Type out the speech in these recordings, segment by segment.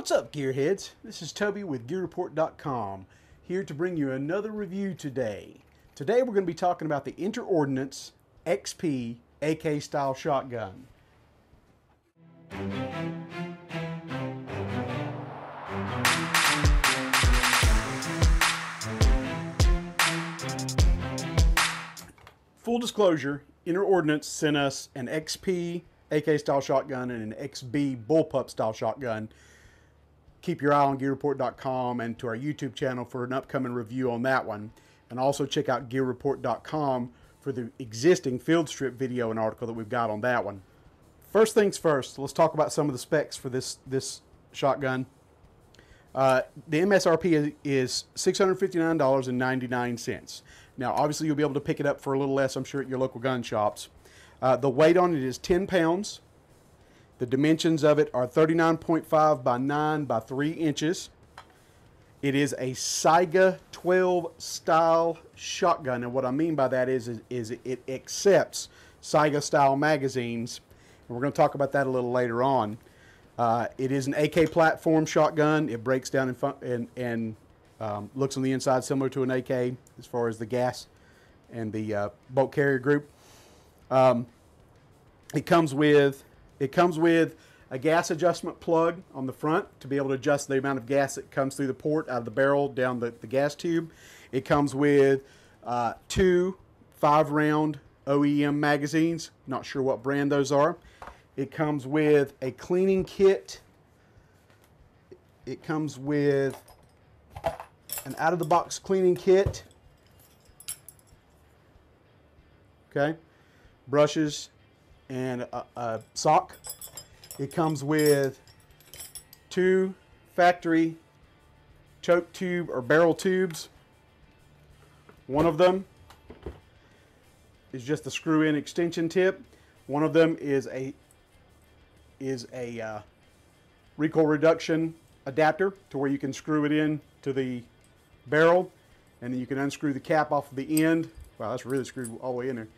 What's up, gearheads? This is Toby with GearReport.com, here to bring you another review today. Today we're going to be talking about the Interordnance XP AK style shotgun. Full disclosure, Interordnance sent us an XP AK style shotgun and an XB bullpup style shotgun. Keep your eye on gearreport.com and to our YouTube channel for an upcoming review on that one. And also check out gearreport.com for the existing field strip video and article that we've got on that one. First things first, let's talk about some of the specs for this, this shotgun. Uh, the MSRP is $659.99. Now, obviously, you'll be able to pick it up for a little less, I'm sure, at your local gun shops. Uh, the weight on it is 10 pounds. The dimensions of it are 39.5 by 9 by 3 inches. It is a Saiga 12 style shotgun. And what I mean by that is, is, is it accepts Saiga style magazines. And we're going to talk about that a little later on. Uh, it is an AK platform shotgun. It breaks down and, and, and um, looks on the inside similar to an AK as far as the gas and the uh, bolt carrier group. Um, it comes with it comes with a gas adjustment plug on the front to be able to adjust the amount of gas that comes through the port out of the barrel down the, the gas tube. It comes with uh, two five round OEM magazines. Not sure what brand those are. It comes with a cleaning kit. It comes with an out of the box cleaning kit. Okay. Brushes and a, a sock. It comes with two factory choke tube or barrel tubes. One of them is just a screw-in extension tip. One of them is a is a uh, recoil reduction adapter to where you can screw it in to the barrel and then you can unscrew the cap off of the end. Wow, that's really screwed all the way in there.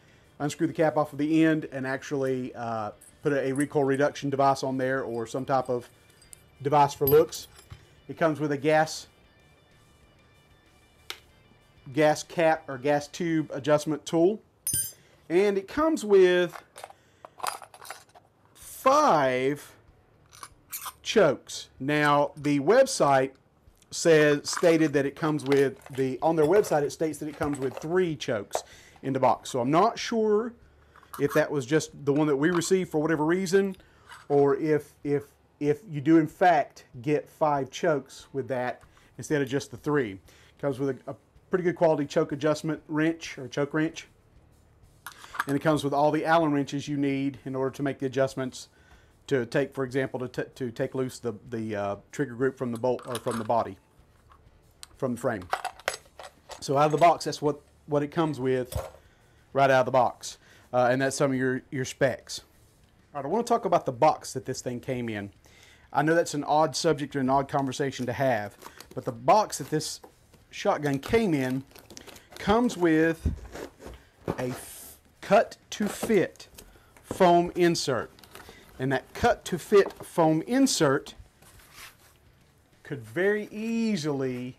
Unscrew the cap off of the end and actually uh, put a, a recoil reduction device on there or some type of device for looks. It comes with a gas gas cap or gas tube adjustment tool. And it comes with five chokes. Now, the website says stated that it comes with the on their website it states that it comes with three chokes in the box. So I'm not sure if that was just the one that we received for whatever reason or if if if you do in fact get five chokes with that instead of just the three. Comes with a, a pretty good quality choke adjustment wrench or choke wrench and it comes with all the Allen wrenches you need in order to make the adjustments to take, for example, to, to take loose the, the uh, trigger group from the bolt or from the body, from the frame. So out of the box, that's what, what it comes with right out of the box. Uh, and that's some of your, your specs. All right, I want to talk about the box that this thing came in. I know that's an odd subject or an odd conversation to have, but the box that this shotgun came in comes with a cut to fit foam insert. And that cut to fit foam insert could very easily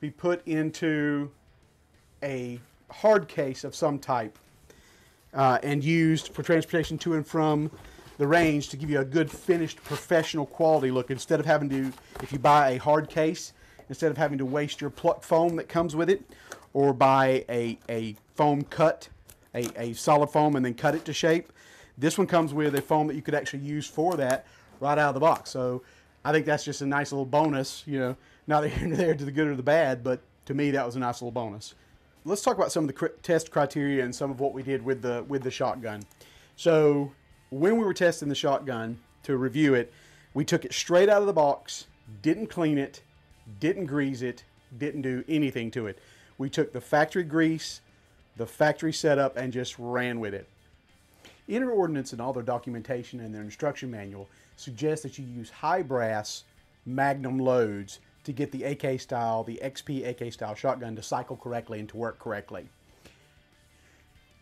be put into a hard case of some type uh, and used for transportation to and from the range to give you a good finished professional quality look instead of having to if you buy a hard case instead of having to waste your pluck foam that comes with it or buy a, a foam cut a, a solid foam and then cut it to shape. This one comes with a foam that you could actually use for that right out of the box. So I think that's just a nice little bonus, you know, not there to the good or the bad, but to me that was a nice little bonus. Let's talk about some of the cr test criteria and some of what we did with the with the shotgun. So when we were testing the shotgun to review it, we took it straight out of the box, didn't clean it, didn't grease it, didn't do anything to it. We took the factory grease, the factory setup and just ran with it. Interordnance and all their documentation and their instruction manual suggests that you use high brass magnum loads to get the AK style, the XP AK style shotgun to cycle correctly and to work correctly.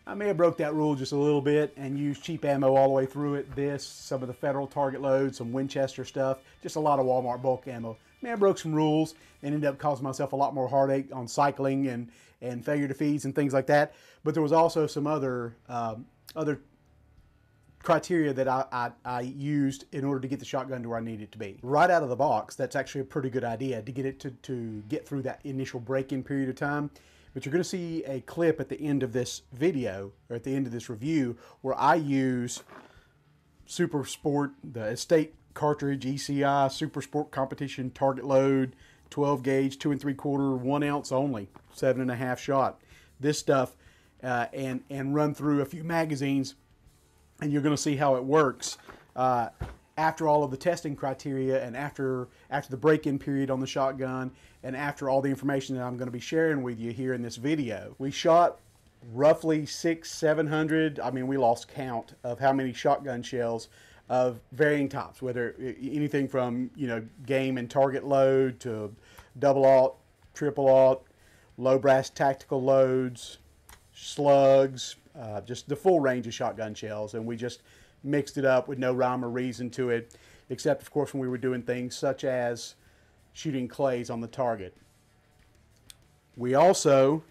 I may have broke that rule just a little bit and used cheap ammo all the way through it. This, some of the Federal target loads, some Winchester stuff, just a lot of Walmart bulk ammo. May have broke some rules and ended up causing myself a lot more heartache on cycling and, and failure to feeds and things like that. But there was also some other um, other criteria that I, I, I, used in order to get the shotgun to where I need it to be. Right out of the box, that's actually a pretty good idea to get it to, to get through that initial break-in period of time. But you're going to see a clip at the end of this video, or at the end of this review, where I use Super Sport, the Estate cartridge, ECI, Super Sport Competition, target load, 12 gauge, two and three quarter, one ounce only, seven and a half shot. This stuff, uh, and, and run through a few magazines and you're going to see how it works uh, after all of the testing criteria and after after the break-in period on the shotgun and after all the information that I'm going to be sharing with you here in this video. We shot roughly six, seven hundred. I mean, we lost count of how many shotgun shells of varying types, whether anything from you know game and target load to double aught, triple aught, low brass tactical loads, slugs, uh, just the full range of shotgun shells, and we just mixed it up with no rhyme or reason to it, except of course when we were doing things such as shooting clays on the target. We also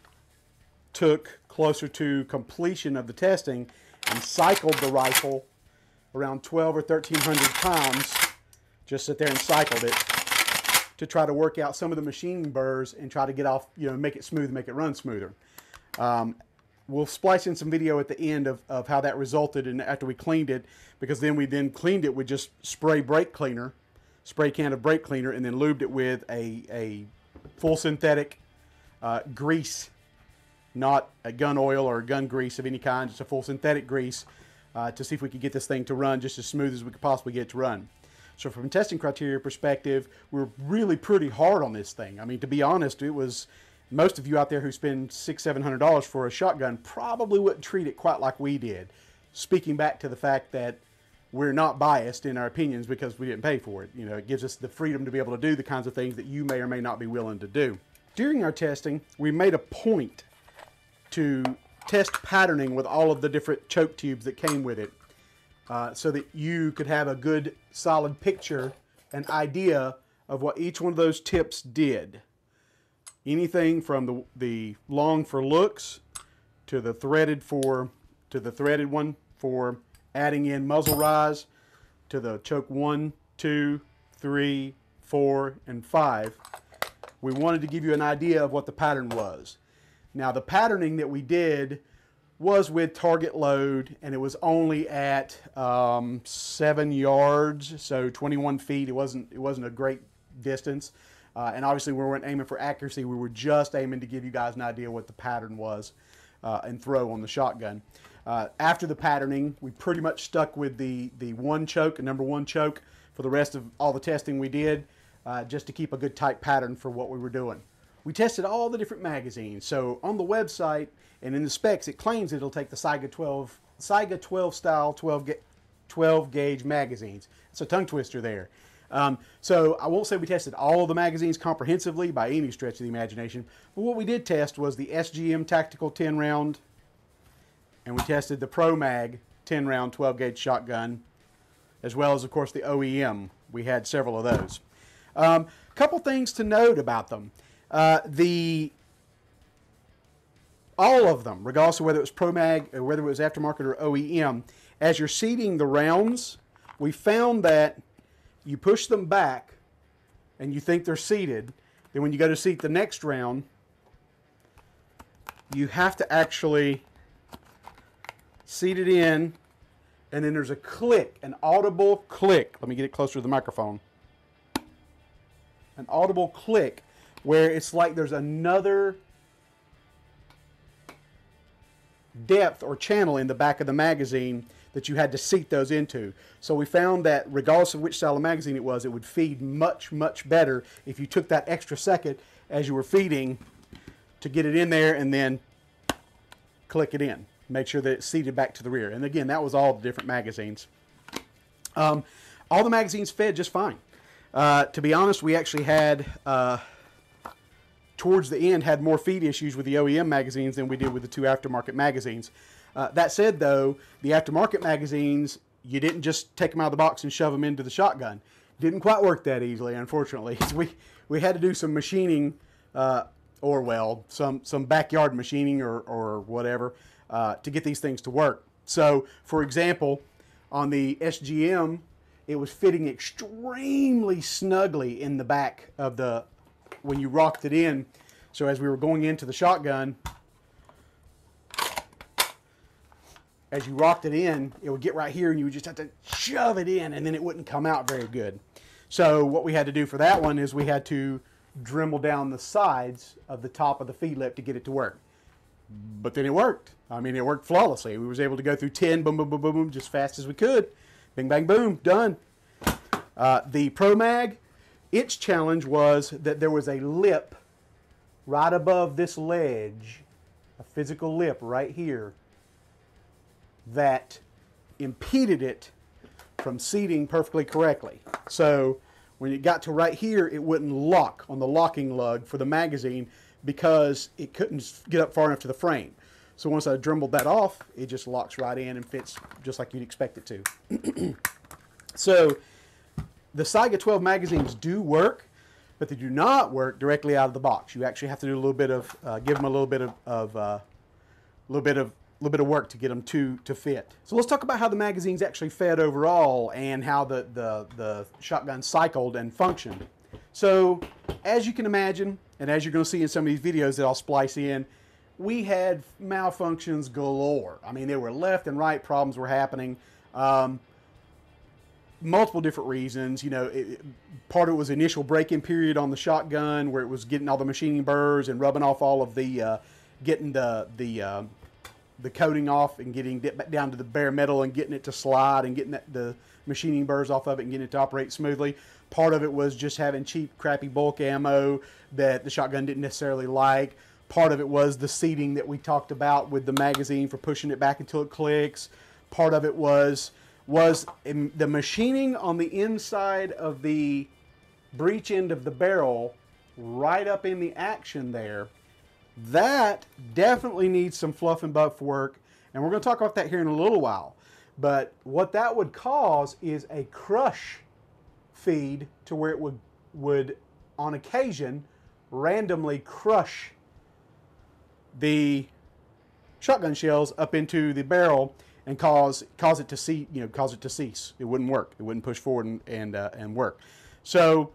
took closer to completion of the testing and cycled the rifle around 12 or 1300 times, just sit there and cycled it to try to work out some of the machining burrs and try to get off, you know, make it smooth, make it run smoother. Um, we'll splice in some video at the end of, of how that resulted and after we cleaned it because then we then cleaned it with just spray brake cleaner spray can of brake cleaner and then lubed it with a, a full synthetic uh, grease not a gun oil or a gun grease of any kind just a full synthetic grease uh, to see if we could get this thing to run just as smooth as we could possibly get it to run. So from a testing criteria perspective we we're really pretty hard on this thing. I mean to be honest it was most of you out there who spend six, seven hundred dollars for a shotgun probably wouldn't treat it quite like we did. Speaking back to the fact that we're not biased in our opinions because we didn't pay for it. You know, it gives us the freedom to be able to do the kinds of things that you may or may not be willing to do. During our testing, we made a point to test patterning with all of the different choke tubes that came with it uh, so that you could have a good solid picture and idea of what each one of those tips did anything from the, the long for looks to the threaded for to the threaded one for adding in muzzle rise to the choke one, two, three, four, and five. We wanted to give you an idea of what the pattern was. Now the patterning that we did was with target load and it was only at um, seven yards, so 21 feet. It wasn't it wasn't a great distance. Uh, and obviously, we weren't aiming for accuracy. We were just aiming to give you guys an idea what the pattern was uh, and throw on the shotgun. Uh, after the patterning, we pretty much stuck with the, the one choke, number one choke, for the rest of all the testing we did, uh, just to keep a good tight pattern for what we were doing. We tested all the different magazines. So on the website and in the specs, it claims it'll take the Saiga 12, Saiga 12 style 12, 12 gauge magazines. It's a tongue twister there. Um, so I won't say we tested all the magazines comprehensively by any stretch of the imagination, but what we did test was the SGM Tactical 10 round, and we tested the Pro Mag 10 round 12 gauge shotgun, as well as, of course, the OEM. We had several of those. A um, couple things to note about them. Uh, the all of them, regardless of whether it was Pro Mag or whether it was aftermarket or OEM, as you're seating the rounds, we found that you push them back and you think they're seated, then when you go to seat the next round, you have to actually seat it in and then there's a click, an audible click. Let me get it closer to the microphone. An audible click where it's like there's another depth or channel in the back of the magazine that you had to seat those into. So we found that regardless of which style of magazine it was, it would feed much, much better if you took that extra second as you were feeding to get it in there and then click it in. Make sure that it's seated back to the rear. And again, that was all the different magazines. Um, all the magazines fed just fine. Uh, to be honest, we actually had, uh, towards the end, had more feed issues with the OEM magazines than we did with the two aftermarket magazines. Uh, that said, though, the aftermarket magazines, you didn't just take them out of the box and shove them into the shotgun. Didn't quite work that easily, unfortunately. we we had to do some machining, uh, or well, some some backyard machining or or whatever uh, to get these things to work. So, for example, on the SGM, it was fitting extremely snugly in the back of the when you rocked it in. So as we were going into the shotgun, as you rocked it in, it would get right here and you would just have to shove it in and then it wouldn't come out very good. So what we had to do for that one is we had to Dremel down the sides of the top of the feed lip to get it to work. But then it worked. I mean, it worked flawlessly. We was able to go through 10, boom, boom, boom, boom, boom, just fast as we could. Bing, bang, boom, done. Uh, the Pro Mag, its challenge was that there was a lip right above this ledge, a physical lip right here, that impeded it from seating perfectly correctly. So when it got to right here, it wouldn't lock on the locking lug for the magazine because it couldn't get up far enough to the frame. So once I dremelled that off, it just locks right in and fits just like you'd expect it to. so the Saiga 12 magazines do work, but they do not work directly out of the box. You actually have to do a little bit of, uh, give them a little bit of, of uh, little bit of, little bit of work to get them to to fit. So let's talk about how the magazines actually fed overall and how the the, the shotgun cycled and functioned. So as you can imagine, and as you're going to see in some of these videos that I'll splice in, we had malfunctions galore. I mean, there were left and right problems were happening. Um, multiple different reasons. You know, it, part of it was initial break-in period on the shotgun where it was getting all the machining burrs and rubbing off all of the, uh, getting the the uh, the coating off and getting it down to the bare metal and getting it to slide and getting that, the machining burrs off of it and getting it to operate smoothly. Part of it was just having cheap, crappy bulk ammo that the shotgun didn't necessarily like. Part of it was the seating that we talked about with the magazine for pushing it back until it clicks. Part of it was was the machining on the inside of the breech end of the barrel right up in the action there. That definitely needs some fluff and buff work, and we're going to talk about that here in a little while. But what that would cause is a crush feed to where it would would on occasion randomly crush the shotgun shells up into the barrel and cause cause it to see you know cause it to cease. It wouldn't work. It wouldn't push forward and and, uh, and work. So,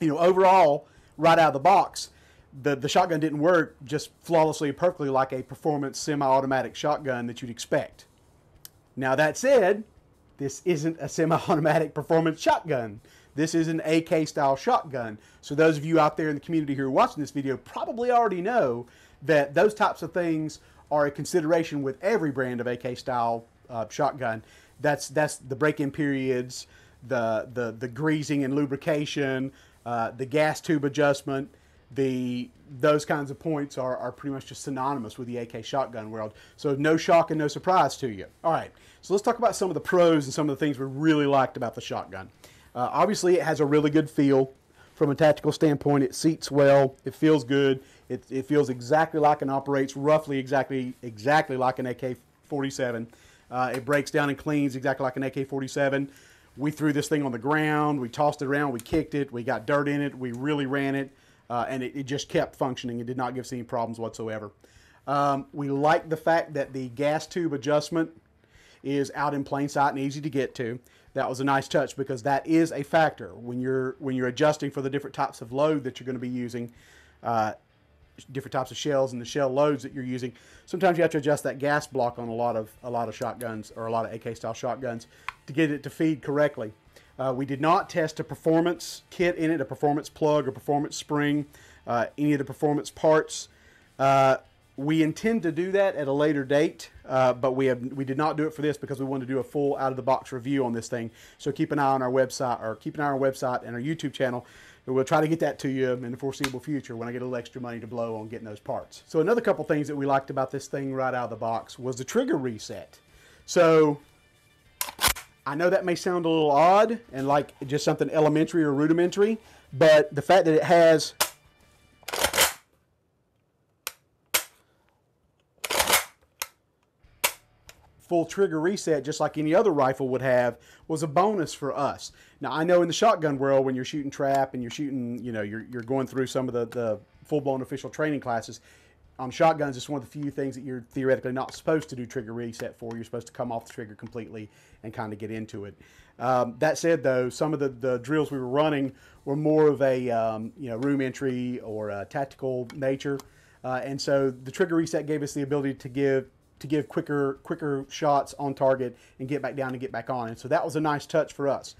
you know, overall, right out of the box, the the shotgun didn't work just flawlessly, perfectly like a performance semi-automatic shotgun that you'd expect. Now that said, this isn't a semi-automatic performance shotgun. This is an AK style shotgun. So those of you out there in the community who are watching this video probably already know that those types of things are a consideration with every brand of AK style uh, shotgun. That's that's the break-in periods, the the the greasing and lubrication, uh, the gas tube adjustment. The those kinds of points are, are pretty much just synonymous with the AK shotgun world. So no shock and no surprise to you. All right, so let's talk about some of the pros and some of the things we really liked about the shotgun. Uh, obviously, it has a really good feel from a tactical standpoint. It seats well. It feels good. It, it feels exactly like and operates roughly exactly exactly like an AK-47. Uh, it breaks down and cleans exactly like an AK-47. We threw this thing on the ground. We tossed it around. We kicked it. We got dirt in it. We really ran it, uh, and it, it, just kept functioning. It did not give us any problems whatsoever. Um, we like the fact that the gas tube adjustment is out in plain sight and easy to get to. That was a nice touch because that is a factor when you're when you're adjusting for the different types of load that you're going to be using. Uh, different types of shells and the shell loads that you're using. Sometimes you have to adjust that gas block on a lot of a lot of shotguns or a lot of AK style shotguns to get it to feed correctly. Uh, we did not test a performance kit in it, a performance plug or performance spring, uh, any of the performance parts. Uh, we intend to do that at a later date, uh, but we have we did not do it for this because we wanted to do a full out of the box review on this thing. So keep an eye on our website or keep an eye on our website and our YouTube channel we'll try to get that to you in the foreseeable future when I get a little extra money to blow on getting those parts. So another couple things that we liked about this thing right out of the box was the trigger reset. So I know that may sound a little odd and like just something elementary or rudimentary, but the fact that it has full trigger reset, just like any other rifle would have, was a bonus for us. Now I know in the shotgun world, when you're shooting trap and you're shooting, you know, you're, you're going through some of the, the full blown official training classes. On shotguns, it's one of the few things that you're theoretically not supposed to do trigger reset for. You're supposed to come off the trigger completely and kind of get into it. Um, that said, though, some of the, the drills we were running were more of a um, you know room entry or tactical nature, uh, and so the trigger reset gave us the ability to give to give quicker quicker shots on target and get back down and get back on. And so that was a nice touch for us.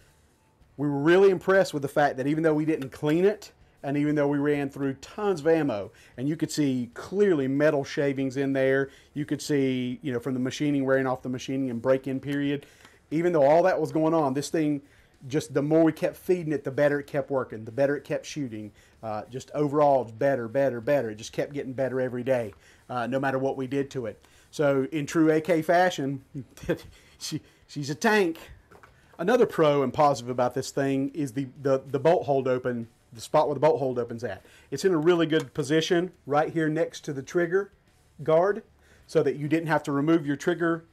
We were really impressed with the fact that even though we didn't clean it, and even though we ran through tons of ammo, and you could see clearly metal shavings in there, you could see, you know, from the machining wearing off the machining and break-in period, even though all that was going on, this thing just the more we kept feeding it, the better it kept working, the better it kept shooting. Uh, just overall, better, better, better. It just kept getting better every day, uh, no matter what we did to it. So in true AK fashion, she, she's a tank. Another pro and positive about this thing is the, the, the bolt hold open, the spot where the bolt hold opens at. It's in a really good position right here next to the trigger guard so that you didn't have to remove your trigger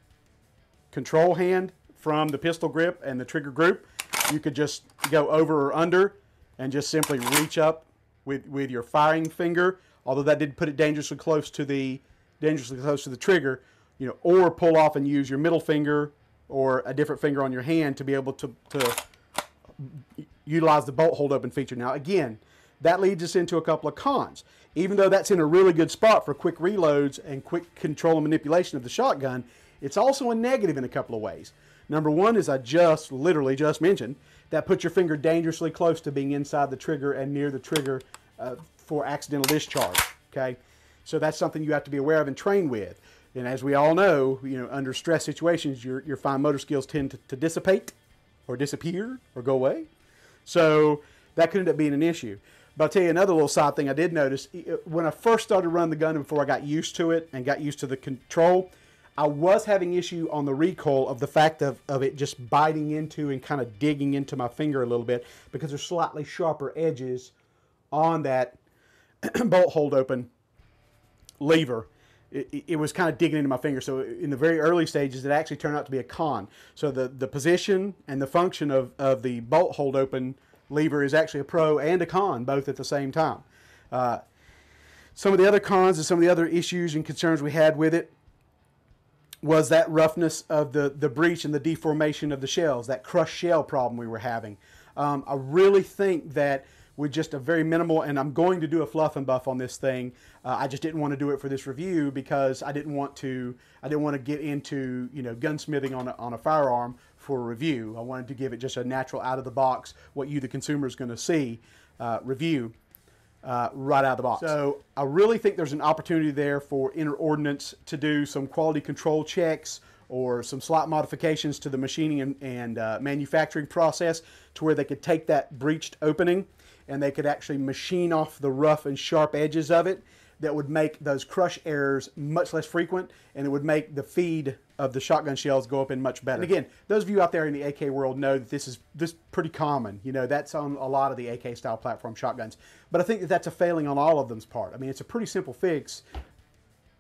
control hand from the pistol grip and the trigger group. You could just go over or under and just simply reach up with, with your firing finger, although that did put it dangerously close to the dangerously close to the trigger, you know, or pull off and use your middle finger or a different finger on your hand to be able to, to utilize the bolt hold open feature. Now, again, that leads us into a couple of cons. Even though that's in a really good spot for quick reloads and quick control and manipulation of the shotgun, it's also a negative in a couple of ways. Number one is I just, literally just mentioned, that puts your finger dangerously close to being inside the trigger and near the trigger uh, for accidental discharge, okay? So that's something you have to be aware of and train with. And as we all know, you know, under stress situations, your, your fine motor skills tend to, to dissipate or disappear or go away. So that could end up being an issue. But I'll tell you another little side thing I did notice. Uh, when I first started running the gun before I got used to it and got used to the control, I was having issue on the recoil of the fact of, of it just biting into and kind of digging into my finger a little bit because there's slightly sharper edges on that bolt hold open lever, it, it, was kind of digging into my finger. So in the very early stages, it actually turned out to be a con. So the, the position and the function of, of the bolt hold open lever is actually a pro and a con, both at the same time. Uh, some of the other cons and some of the other issues and concerns we had with it was that roughness of the, the breech and the deformation of the shells, that crushed shell problem we were having. Um, I really think that with just a very minimal, and I'm going to do a fluff and buff on this thing. Uh, I just didn't want to do it for this review because I didn't want to, I didn't want to get into, you know, gunsmithing on a, on a firearm for a review. I wanted to give it just a natural out of the box, what you, the consumer, is going to see uh, review. Uh, right out of the box. So I really think there's an opportunity there for Inter Ordnance to do some quality control checks or some slight modifications to the machining and, and uh, manufacturing process to where they could take that breached opening and they could actually machine off the rough and sharp edges of it that would make those crush errors much less frequent and it would make the feed of the shotgun shells go up in much better. And again, those of you out there in the AK world know that this is this is pretty common. You know, that's on a lot of the AK style platform shotguns. But I think that that's a failing on all of them's part. I mean, it's a pretty simple fix.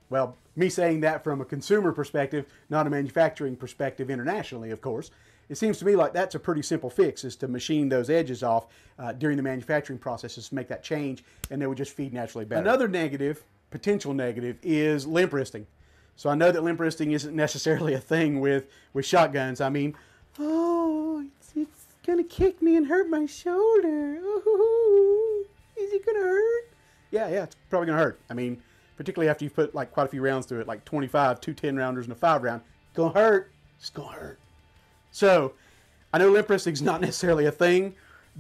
Well, me saying that from a consumer perspective, not a manufacturing perspective internationally, of course it seems to me like that's a pretty simple fix is to machine those edges off uh, during the manufacturing processes to make that change and they would just feed naturally better. Another negative, potential negative, is limp wristing. So I know that limp wristing isn't necessarily a thing with, with shotguns. I mean, oh, it's, it's going to kick me and hurt my shoulder. Oh, is it going to hurt? Yeah, yeah, it's probably going to hurt. I mean, particularly after you've put like quite a few rounds through it, like 25, two 10 rounders and a five round. It's going to hurt. It's going to hurt. So I know limp wristing is not necessarily a thing,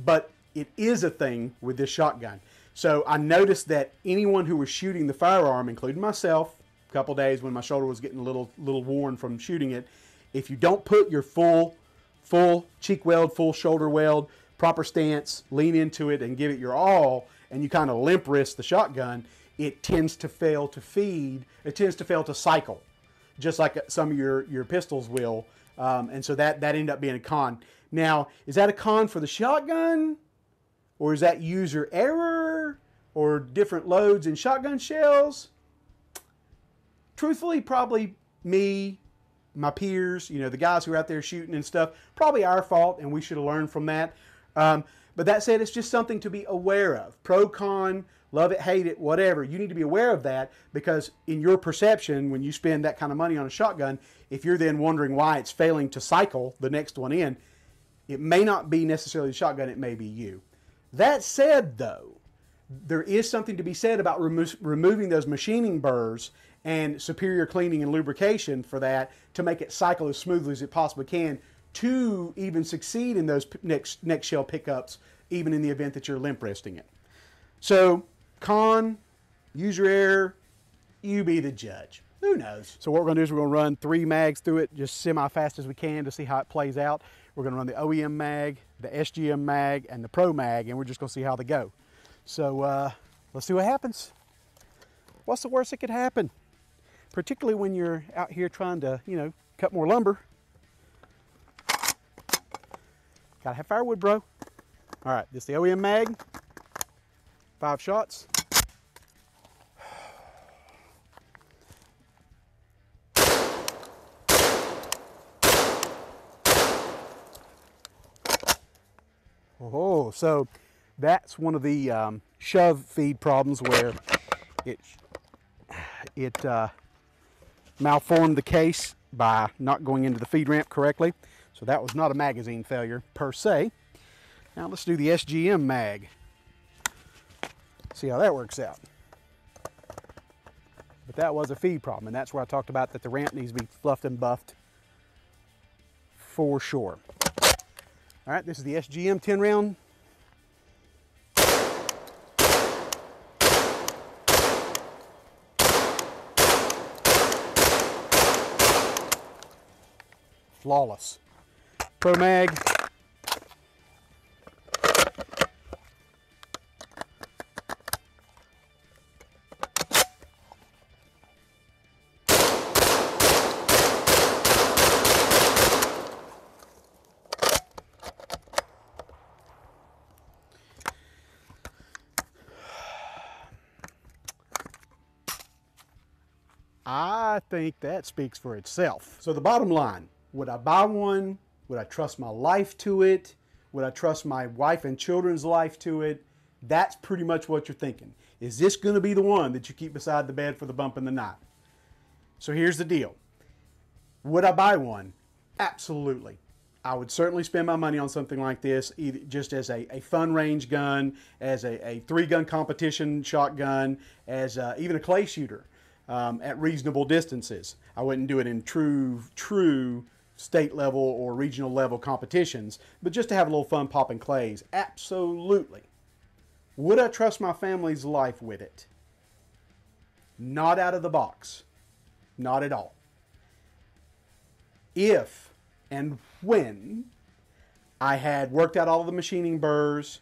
but it is a thing with this shotgun. So I noticed that anyone who was shooting the firearm, including myself, a couple days when my shoulder was getting a little little worn from shooting it, if you don't put your full full cheek weld, full shoulder weld, proper stance, lean into it and give it your all, and you kind of limp wrist the shotgun, it tends to fail to feed. It tends to fail to cycle, just like some of your your pistols will. Um, and so that, that ended up being a con. Now, is that a con for the shotgun? Or is that user error? Or different loads in shotgun shells? Truthfully, probably me my peers, you know, the guys who are out there shooting and stuff. Probably our fault, and we should have learned from that. Um, but that said, it's just something to be aware of. Pro con, love it, hate it, whatever. You need to be aware of that because in your perception, when you spend that kind of money on a shotgun, if you're then wondering why it's failing to cycle the next one in, it may not be necessarily the shotgun, it may be you. That said, though, there is something to be said about remo- removing those machining burrs and superior cleaning and lubrication for that to make it cycle as smoothly as it possibly can to even succeed in those next next shell pickups, even in the event that you're limp resting it. So, con, use your air, you be the judge. Who knows? So what we're to do is we're to run three mags through it, just semi-fast as we can to see how it plays out. We're to run the OEM mag, the SGM mag, and the Pro mag, and we're just to see how they go. So uh, let's see what happens. What's the worst that could happen? Particularly when you're out here trying to, you know, cut more lumber. Gotta have firewood, bro. All right, this is the OEM mag. Five shots. Oh, so that's one of the um, shove feed problems where it it uh, malformed the case by not going into the feed ramp correctly. So that was not a magazine failure per se. Now let's do the SGM mag. See how that works out. But that was a feed problem, and that's where I talked about that the ramp needs to be fluffed and buffed for sure. All right, this is the SGM 10 round. Flawless. Pro Mag. Think that speaks for itself. So the bottom line, would I buy one? Would I trust my life to it? Would I trust my wife and children's life to it? That's pretty much what you're thinking. Is this going to be the one that you keep beside the bed for the bump in the night? So here's the deal. Would I buy one? Absolutely. I would certainly spend my money on something like this, either just as a, a fun range gun, as a, a three gun competition shotgun, as a, even a clay shooter um, at reasonable distances. I wouldn't do it in true, true state level or regional level competitions, but just to have a little fun popping clays. Absolutely. Would I trust my family's life with it? Not out of the box. Not at all. If and when I had worked out all of the machining burrs,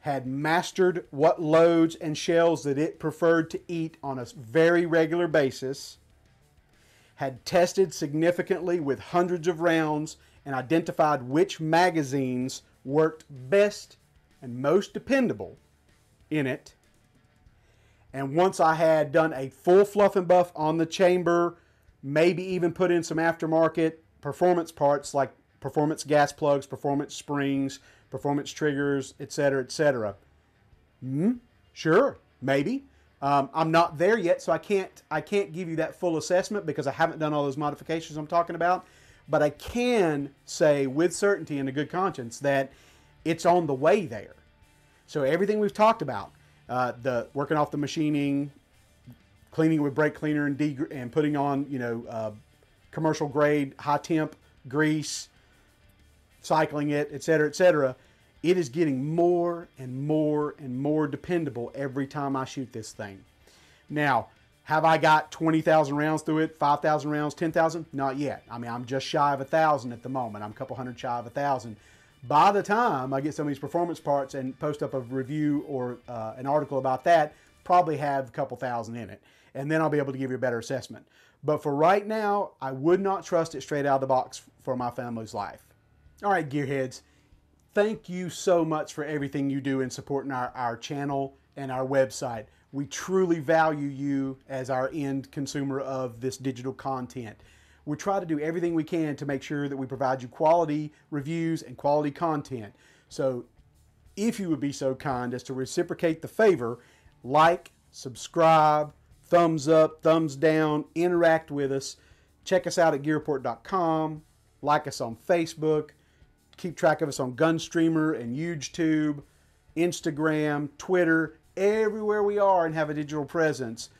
had mastered what loads and shells that it preferred to eat on a very regular basis, had tested significantly with hundreds of rounds, and identified which magazines worked best and most dependable in it. And once I had done a full fluff and buff on the chamber, maybe even put in some aftermarket performance parts like performance gas plugs, performance springs, performance triggers, etc., etc. Hmm, sure, maybe. Um, I'm not there yet, so I can't I can't give you that full assessment because I haven't done all those modifications I'm talking about. But I can say with certainty and a good conscience that it's on the way there. So everything we've talked about, uh, the working off the machining, cleaning with brake cleaner and de- and putting on you know uh, commercial grade high temp grease, cycling it, et cetera, et cetera, it is getting more and more and more dependable every time I shoot this thing. Now, have I got 20,000 rounds through it, 5,000 rounds, 10,000? Not yet. I mean, I'm just shy of a 1,000 at the moment. I'm a couple hundred shy of a 1,000. By the time I get some of these performance parts and post up a review or uh, an article about that, probably have a couple thousand in it. And then I'll be able to give you a better assessment. But for right now, I would not trust it straight out of the box for my family's life. All right, gearheads, thank you so much for everything you do in supporting our, our channel and our website. We truly value you as our end consumer of this digital content. We try to do everything we can to make sure that we provide you quality reviews and quality content. So if you would be so kind as to reciprocate the favor, like, subscribe, thumbs up, thumbs down, interact with us. Check us out at gearreport.com. Like us on Facebook. Keep track of us on Gunstreamer and YouTube, Instagram, Twitter, everywhere we are and have a digital presence.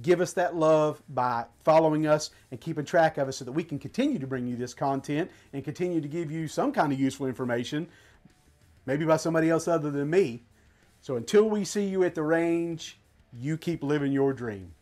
Give us that love by following us and keeping track of us so that we can continue to bring you this content and continue to give you some kind of useful information, maybe by somebody else other than me. So until we see you at the range, you keep living your dream.